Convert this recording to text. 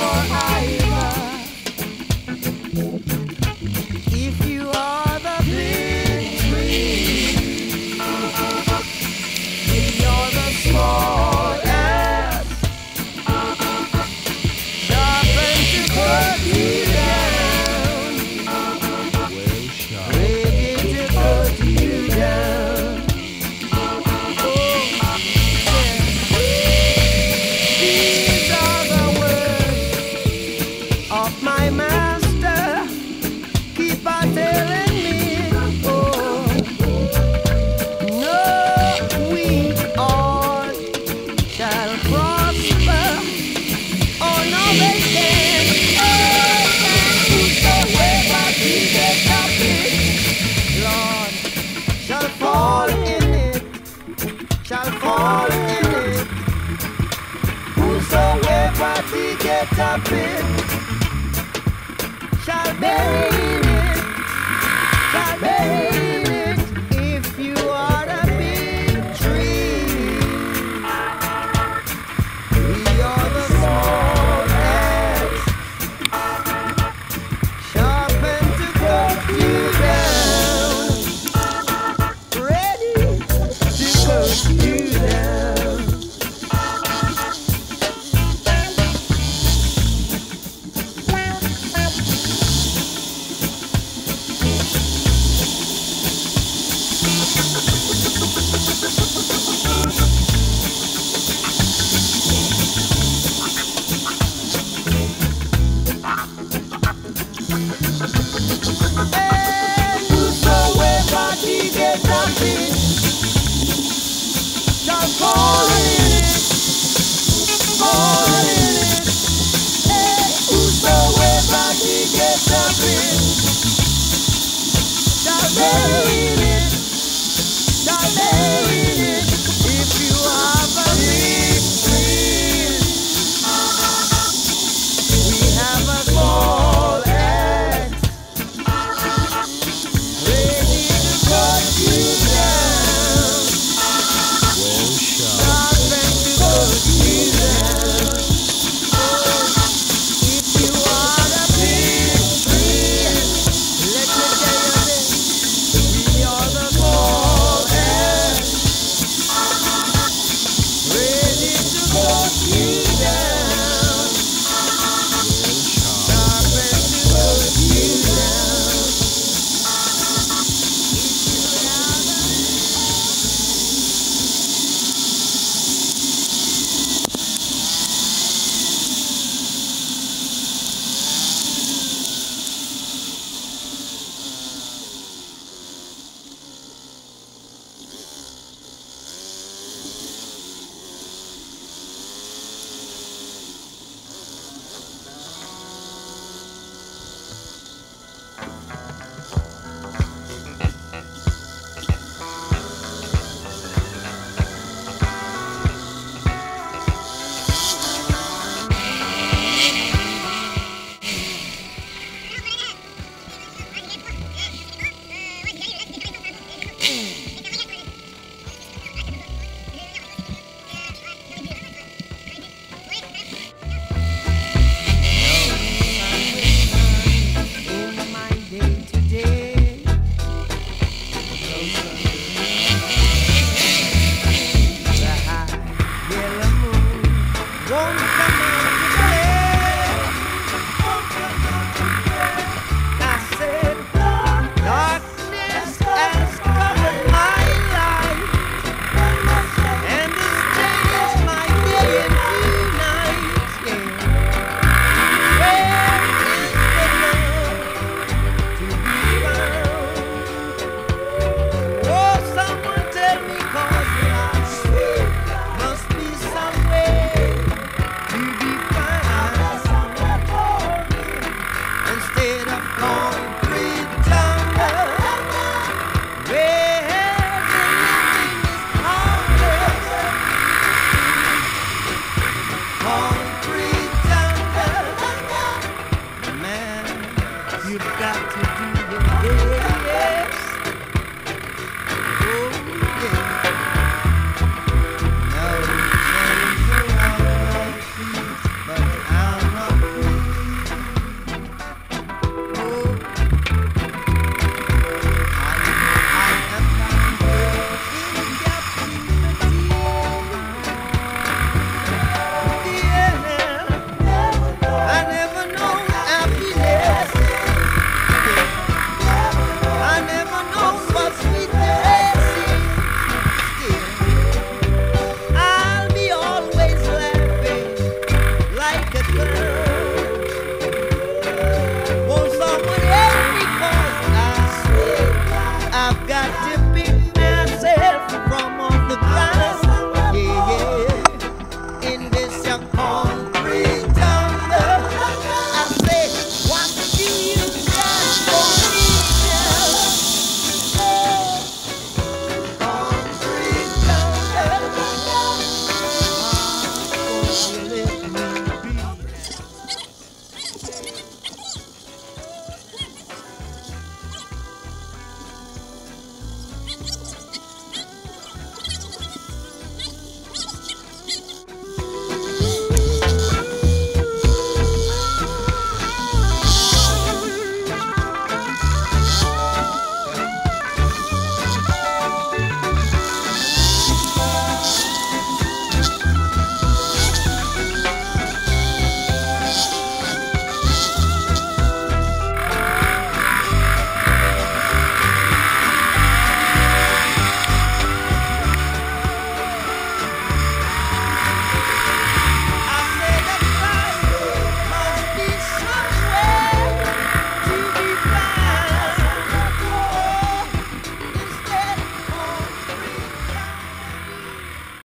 for He gets up in, shall bury Don't on.